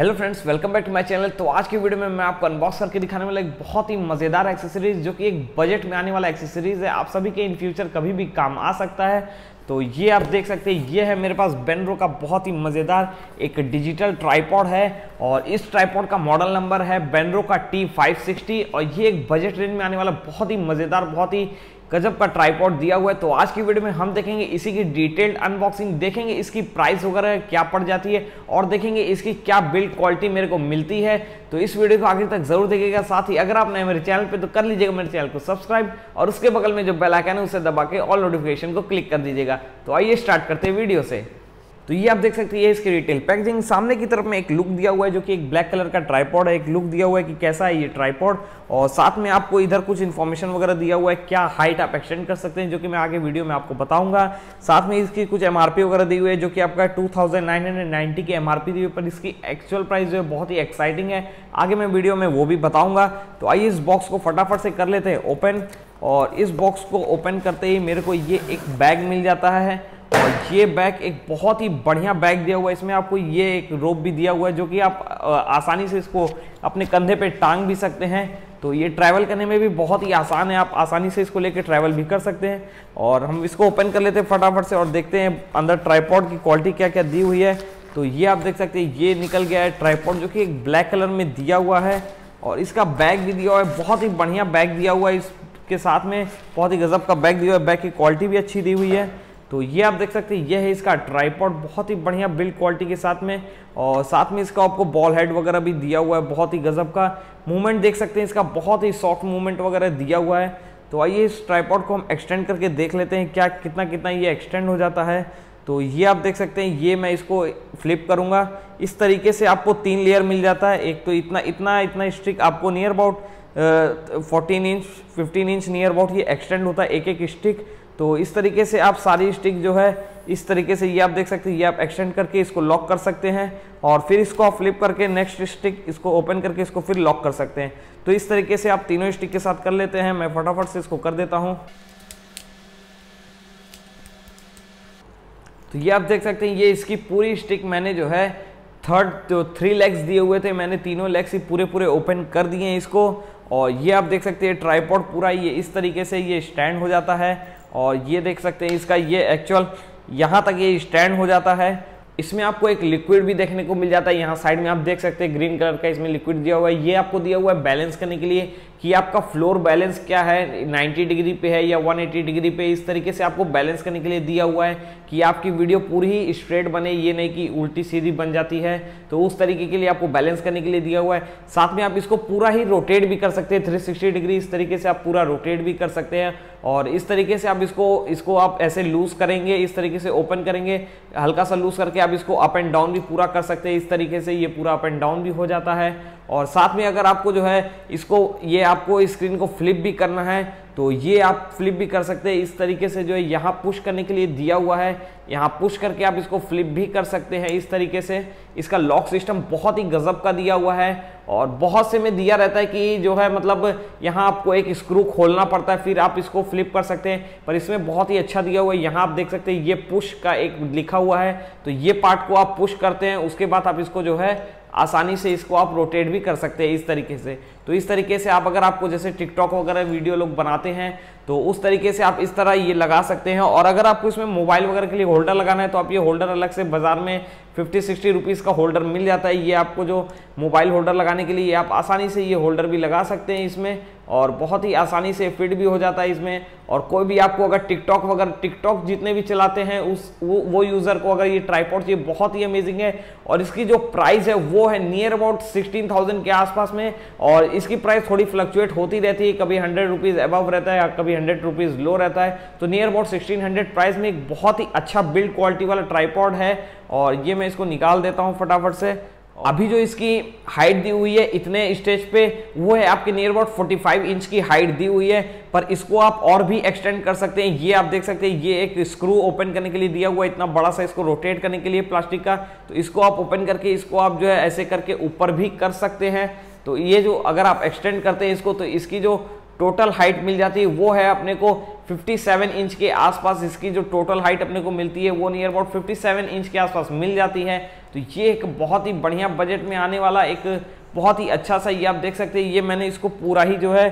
Hello friends welcome back to my channel तो आज की वीडियो में मैं आपको अनबॉक्स करके दिखाने वाला एक बहुत ही मज़ेदार एक्सेसरीज जो कि एक बजट में आने वाला एक्सेसरीज है। आप सभी के इन फ्यूचर कभी भी काम आ सकता है। तो ये आप देख सकते हैं, ये है मेरे पास बेनरो का बहुत ही मज़ेदार एक डिजिटल ट्राईपॉड है और इस ट्राईपॉड का मॉडल नंबर है बेनरो का टी फाइव और ये एक बजट रेंज में आने वाला बहुत ही मज़ेदार, बहुत ही गजब का ट्राईपॉड दिया हुआ है। तो आज की वीडियो में हम देखेंगे इसी की डिटेल्ड अनबॉक्सिंग देखेंगे इसकी प्राइस वगैरह क्या पड़ जाती है और देखेंगे इसकी क्या बिल्ड क्वालिटी मेरे को मिलती है। तो इस वीडियो को आखिर तक ज़रूर देखिएगा। साथ ही अगर आप नए मेरे चैनल पे तो कर लीजिएगा मेरे चैनल को सब्सक्राइब और उसके बगल में जो बेलाइकन है, उसे दबा के ऑल नोटिफिकेशन को क्लिक कर दीजिएगा। तो आइए स्टार्ट करते हैं वीडियो से। तो ये आप देख सकते हैं इसकी रिटेल पैकेजिंग सामने की तरफ़ में एक लुक दिया हुआ है जो कि एक ब्लैक कलर का ट्राईपॉड है, एक लुक दिया हुआ है कि कैसा है ये ट्राईपॉड और साथ में आपको इधर कुछ इन्फॉर्मेशन वगैरह दिया हुआ है क्या हाइट आप एक्सटेंड कर सकते हैं, जो कि मैं आगे वीडियो में आपको बताऊँगा। साथ में इसकी कुछ एमआरपी वगैरह दी हुई है, जो कि आपका टू की एमआरपी दी हुई पर इसकी एक्चुअल प्राइस जो है बहुत ही एक्साइटिंग है। आगे मैं वीडियो में वो भी बताऊँगा। तो आइए इस बॉक्स को फटाफट से कर लेते हैं ओपन और इस बॉक्स को ओपन करते ही मेरे को ये एक बैग मिल जाता है। और ये बैग एक बहुत ही बढ़िया बैग दिया हुआ है। इसमें आपको ये एक रोप भी दिया हुआ है जो कि आप आसानी से इसको अपने कंधे पे टांग भी सकते हैं। तो ये ट्रैवल करने में भी बहुत ही आसान है। आप आसानी से इसको लेके ट्रैवल भी कर सकते हैं। और हम इसको ओपन कर लेते हैं फटाफट से और देखते हैं अंदर ट्राईपॉड की क्वालिटी क्या क्या दी हुई है। तो ये आप देख सकते हैं, ये निकल गया है ट्राईपॉड जो कि एक ब्लैक कलर में दिया हुआ है। और इसका बैग भी दिया हुआ है, बहुत ही बढ़िया बैग दिया हुआ है। इसके साथ में बहुत ही गजब का बैग दिया हुआ है। बैग की क्वालिटी भी अच्छी दी हुई है। तो ये आप देख सकते हैं ये है इसका ट्राईपॉड बहुत ही बढ़िया बिल्ड क्वालिटी के साथ में। और साथ में इसका आपको बॉल हेड वगैरह भी दिया हुआ है, बहुत ही गजब का। मूवमेंट देख सकते हैं, इसका बहुत ही सॉफ्ट मूवमेंट वगैरह दिया हुआ है। तो आइए इस ट्राईपॉड को हम एक्सटेंड करके देख लेते हैं, क्या कितना कितना ये एक्सटेंड हो जाता है। तो ये आप देख सकते हैं, ये मैं इसको फ्लिप करूँगा। इस तरीके से आपको तीन लेयर मिल जाता है। एक तो इतना इतना इतना स्टिक आपको near about fourteen inch fifteen inch near about ये एक्सटेंड होता है, एक एक स्टिक तो इस तरीके से आप सारी स्टिक जो है, इस तरीके से ये आप देख सकते हैं, ये आप एक्सटेंड करके इसको लॉक कर सकते हैं और फिर इसको आप फ्लिप करके नेक्स्ट स्टिक इसको ओपन करके इसको फिर लॉक कर सकते हैं। तो इस तरीके से आप तीनों स्टिक के साथ कर लेते हैं। मैं फटाफट से इसको कर देता हूँ। तो ये आप देख सकते हैं, ये इसकी पूरी स्टिक मैंने जो है थर्ड जो थ्री लेग्स दिए हुए थे। मैंने तीनों लेग्स ही पूरे पूरे ओपन कर दिए हैं इसको। और ये आप देख सकते हैं ट्राईपॉड पूरा ये इस तरीके से ये स्टैंड हो जाता है। और ये देख सकते हैं इसका ये एक्चुअल यहाँ तक ये स्टैंड हो जाता है। इसमें आपको एक लिक्विड भी देखने को मिल जाता है। यहाँ साइड में आप देख सकते हैं ग्रीन कलर का इसमें लिक्विड दिया हुआ है। ये आपको दिया हुआ है बैलेंस करने के लिए कि आपका फ्लोर बैलेंस क्या है 90 डिग्री पे है या 180 डिग्री पे। इस तरीके से आपको बैलेंस करने के लिए दिया हुआ है कि आपकी वीडियो पूरी ही स्ट्रेट बने, ये नहीं कि उल्टी सीधी बन जाती है। तो उस तरीके के लिए आपको बैलेंस करने के लिए दिया हुआ है। साथ में आप इसको पूरा ही रोटेट भी कर सकते हैं। थ्री डिग्री इस तरीके से आप पूरा रोटेट भी कर सकते हैं। और इस तरीके से आप इसको इसको आप ऐसे लूज करेंगे, इस तरीके से ओपन करेंगे, हल्का सा लूज करके आप इसको अप एंड डाउन भी पूरा कर सकते हैं। इस तरीके से ये पूरा अप एंड डाउन भी हो जाता है। और साथ में अगर आपको जो है इसको, ये आपको स्क्रीन को फ्लिप भी करना है तो ये आप फ्लिप भी कर सकते हैं। इस तरीके से जो है यहाँ पुश करने के लिए दिया हुआ है। यहाँ पुश करके आप इसको फ्लिप भी कर सकते हैं इस तरीके से। इसका लॉक सिस्टम बहुत ही गजब का दिया हुआ है और बहुत से में दिया रहता है कि जो है मतलब यहाँ आपको एक स्क्रू खोलना पड़ता है, फिर आप इसको फ्लिप कर सकते हैं। पर इसमें बहुत ही अच्छा दिया हुआ है। यहाँ आप देख सकते हैं, ये पुश का एक लिखा हुआ है। तो ये पार्ट को आप पुश करते हैं, उसके बाद आप इसको जो है आसानी से इसको आप रोटेट भी कर सकते हैं इस तरीके से। तो इस तरीके से आप अगर आपको जैसे टिकटॉक वगैरह वीडियो लोग बनाते हैं तो उस तरीके से आप इस तरह ये लगा सकते हैं। और अगर आपको इसमें मोबाइल वगैरह के लिए होल्डर लगाना है तो आप ये होल्डर अलग से बाज़ार में फिफ्टी, सिक्सटी रुपीज़ का होल्डर मिल जाता है। ये आपको जो मोबाइल होल्डर लगाने के लिए आप आसानी से ये होल्डर भी लगा सकते हैं इसमें। और बहुत ही आसानी से फिट भी हो जाता है इसमें। और कोई भी आपको अगर टिकटॉक वगैरह, टिकटॉक जितने भी चलाते हैं, उस, वो वो यूज़र को अगर ये ट्राईपॉड चाहिए बहुत ही अमेजिंग है। और इसकी जो प्राइस है, वो है नियर अबाउट सिक्सटीन थाउज़ेंड के आसपास में। और इसकी प्राइस थोड़ी फ्लक्चुएट होती रहती है, कभी हंड्रेड रुपीज़ अबव रहता है कभी हंड्रेड रुपीज़ लो रहता है। तो near about sixteen hundred price में एक बहुत ही अच्छा बिल्ड क्वालिटी वाला ट्राईपॉड है। और ये मैं इसको निकाल देता हूँ फटाफट से। अभी जो इसकी हाइट दी हुई है इतने स्टेज पे, वो है आपके नियर अबाउट 45 इंच की हाइट दी हुई है। पर इसको आप और भी एक्सटेंड कर सकते हैं। ये आप देख सकते हैं, ये एक स्क्रू ओपन करने के लिए दिया हुआ है, इतना बड़ा सा इसको रोटेट करने के लिए प्लास्टिक का। तो इसको आप ओपन करके इसको आप जो है ऐसे करके ऊपर भी कर सकते हैं। तो ये जो अगर आप एक्सटेंड करते हैं इसको तो इसकी जो टोटल हाइट मिल जाती है। वो है अपने को 57 इंच के आसपास इसकी जो टोटल हाइट अपने को मिलती है, वो नियर अबाउट 57 इंच के आसपास मिल जाती है। तो ये एक बहुत ही बढ़िया बजट में आने वाला एक बहुत ही अच्छा सा ये आप देख सकते हैं। ये मैंने इसको पूरा ही जो है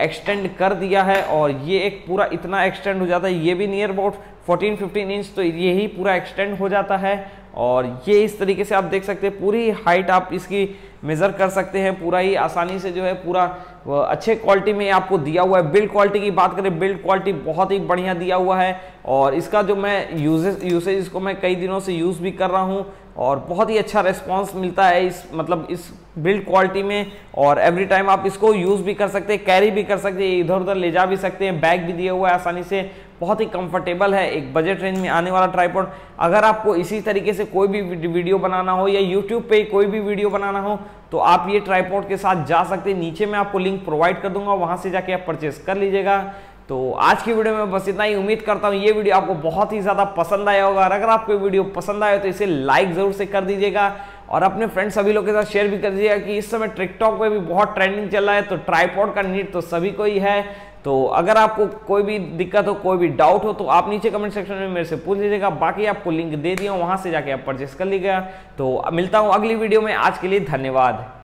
एक्सटेंड कर दिया है और ये एक पूरा इतना एक्सटेंड हो जाता है। ये भी नियर अबाउट 14 15 इंच तो ये ही पूरा एक्सटेंड हो जाता है। और ये इस तरीके से आप देख सकते हैं, पूरी हाइट आप इसकी मेज़र कर सकते हैं, पूरा ही आसानी से जो है पूरा अच्छे क्वालिटी में आपको दिया हुआ है। बिल्ड क्वालिटी की बात करें बिल्ड क्वालिटी बहुत ही बढ़िया दिया हुआ है। और इसका जो मैं यूजेज यूसेज इसको मैं कई दिनों से यूज़ भी कर रहा हूँ और बहुत ही अच्छा रिस्पांस मिलता है इस मतलब इस बिल्ड क्वालिटी में। और एवरी टाइम आप इसको यूज़ भी कर सकते हैं कैरी भी कर सकते हैं इधर उधर ले जा भी सकते हैं बैग भी दिया हुआ है आसानी से। बहुत ही कंफर्टेबल है, एक बजट रेंज में आने वाला ट्राईपॉड अगर आपको इसी तरीके से कोई भी वीडियो बनाना हो या यूट्यूब पे कोई भी वीडियो बनाना हो तो आप ये ट्राईपॉड के साथ जा सकते हैं। नीचे मैं आपको लिंक प्रोवाइड कर दूँगा, वहाँ से जाके आप परचेस कर लीजिएगा। तो आज की वीडियो में बस इतना ही। उम्मीद करता हूँ ये वीडियो आपको बहुत ही ज़्यादा पसंद आया होगा। और अगर आपको वीडियो पसंद आया तो इसे लाइक ज़रूर से कर दीजिएगा। और अपने फ्रेंड्स सभी लोग के साथ शेयर भी कर दीजिएगा कि इस समय टिकटॉक पे भी बहुत ट्रेंडिंग चल रहा है तो ट्राईपॉड का नीड तो सभी को ही है। तो अगर आपको कोई भी दिक्कत हो, कोई भी डाउट हो तो आप नीचे कमेंट सेक्शन में मेरे से पूछ लीजिएगा। बाकी आपको लिंक दे दिया वहाँ से जाके आप परचेस कर लीजिएगा। तो मिलता हूँ अगली वीडियो में। आज के लिए धन्यवाद।